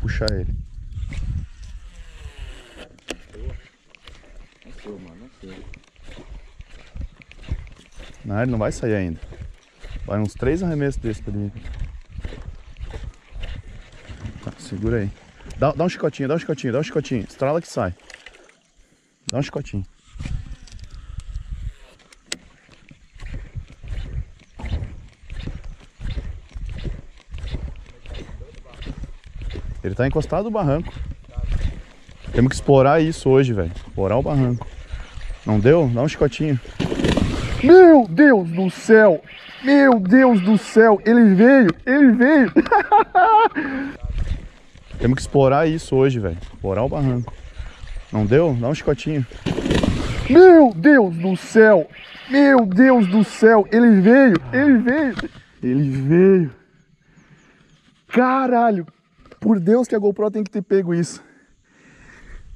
puxar ele. Não, ele não vai sair ainda. Vai uns três arremessos desse pra ele. Tá, segura aí. Dá, dá um chicotinho, dá um chicotinho, dá um chicotinho. Estrala que sai. Dá um chicotinho. Ele tá encostado no barranco. Temos que explorar isso hoje, velho. Explorar o barranco. Não deu? Dá um chicotinho. Meu Deus do céu! Meu Deus do céu! Ele veio! Ele veio! Temos que explorar isso hoje, velho. Explorar o barranco. Não deu? Dá um chicotinho. Meu Deus do céu! Meu Deus do céu! Ele veio! Ele veio! Ele veio! Caralho! Por Deus que a GoPro tem que ter pego isso.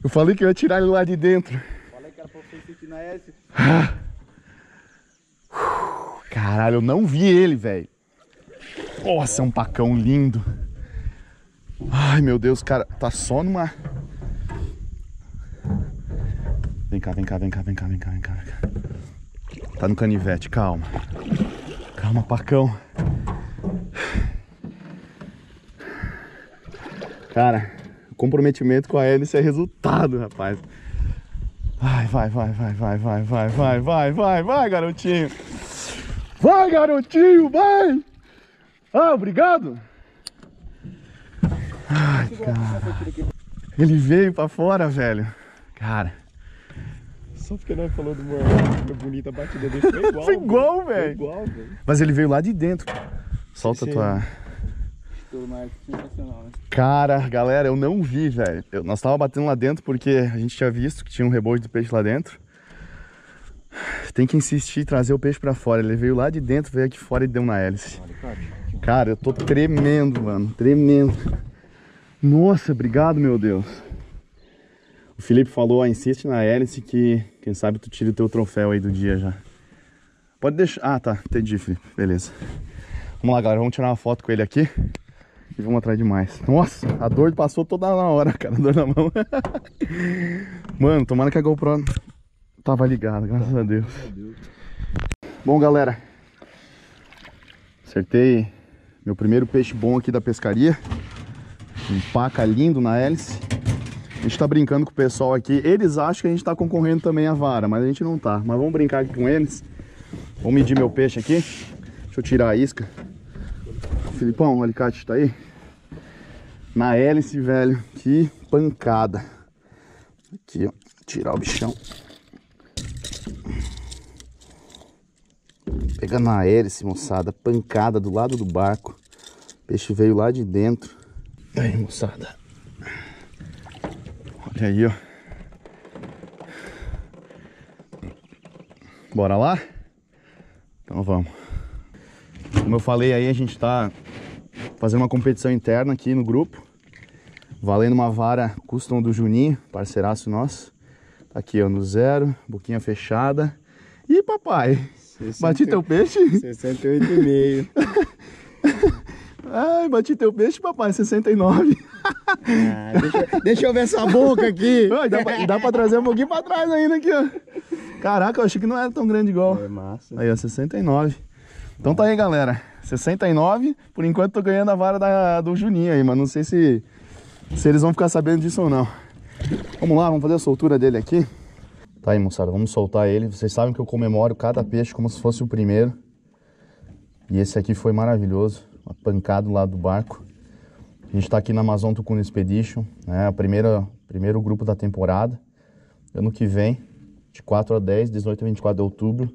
Eu falei que eu ia tirar ele lá de dentro. Falei que era pra você sentir na S. Caralho, eu não vi ele, velho. Nossa, é um pacão lindo. Ai, meu Deus, cara, tá só numa. Vem cá, vem cá, vem cá, vem cá, vem cá, vem cá. Vem cá. Tá no canivete, calma. Calma, pacão. Cara, o comprometimento com a hélice é resultado, rapaz. Vai, vai, vai, vai, vai, vai, vai, vai, vai, vai, vai, garotinho. Vai, garotinho, vai! Ah, obrigado! Ai, cara. Ele veio pra fora, velho. Cara, Só porque nós falou do meu bonita batida dele. Foi igual. Foi igual, Foi velho. igual, velho. mas ele veio lá de dentro. Solta a Sim. tua. S sensacional, né? Cara, galera, eu não vi, velho. Nós tava batendo lá dentro porque a gente tinha visto que tinha um rebote do peixe lá dentro. Tem que insistir e trazer o peixe pra fora. Ele veio lá de dentro, veio aqui fora e deu na hélice. Cara, eu tô tremendo, mano. Tremendo. Nossa, obrigado, meu Deus. O Felipe falou, ó, insiste na hélice que quem sabe tu tira o teu troféu aí do dia já. Pode deixar. Ah, tá. Entendi, Felipe. Beleza. Vamos lá, galera. Vamos tirar uma foto com ele aqui. E vamos atrás de mais. Nossa, a dor passou toda na hora, cara. A dor na mão. Mano, tomara que a GoPro tava ligada, graças a Deus. Bom, galera. Acertei meu primeiro peixe bom aqui da pescaria. Um paca lindo na hélice. A gente tá brincando com o pessoal aqui. Eles acham que a gente tá concorrendo também a vara, mas a gente não tá. Mas vamos brincar aqui com eles. Vou medir meu peixe aqui. Deixa eu tirar a isca. Filipão, o alicate tá aí? Na hélice, velho. Que pancada. Aqui, ó. Tirar o bichão. Pega na hélice, moçada. Pancada do lado do barco. O peixe veio lá de dentro. Aí, moçada. Olha aí, ó. Bora lá? Então vamos. Como eu falei aí, a gente tá fazendo uma competição interna aqui no grupo. Valendo uma vara custom do Juninho, parceiraço nosso. Tá aqui, ó, no zero, boquinha fechada. Ih, papai, bati teu peixe? 68,5. Ai, bati teu peixe, papai, 69. Ah, deixa, deixa eu ver essa boca aqui. Ai, dá, pra, dá pra trazer um pouquinho pra trás ainda aqui, ó. Caraca, eu achei que não era tão grande igual. É massa. Aí, ó, 69. Então tá aí, galera. 69. Por enquanto tô ganhando a vara da, do Juninho aí, mas não sei se, se eles vão ficar sabendo disso ou não. Vamos lá, vamos fazer a soltura dele aqui. Tá aí, moçada, vamos soltar ele. Vocês sabem que eu comemoro cada peixe como se fosse o primeiro. E esse aqui foi maravilhoso. Uma pancada lá do barco. A gente tá aqui na Amazon Tucuna Expedition, né? A primeira, primeiro grupo da temporada. Ano que vem, de 4 a 10, 18 a 24 de outubro,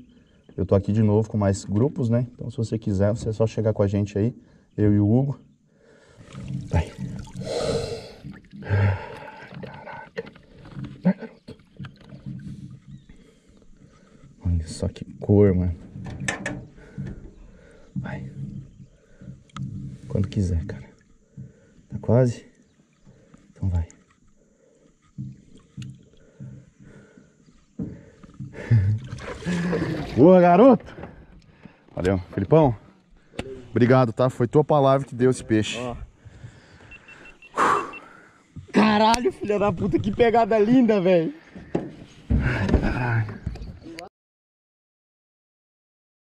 eu tô aqui de novo com mais grupos, né? Então se você quiser, você é só chegar com a gente aí, eu e o Hugo. Vai. Caraca. Vai, garoto. Olha só que cor, mano. Vai. Quando quiser, cara. Tá quase? Então vai. Boa, garoto! Valeu, Filipão. Obrigado, tá? Foi tua palavra que deu esse peixe. Ó. Caralho, filha da puta, que pegada linda, velho.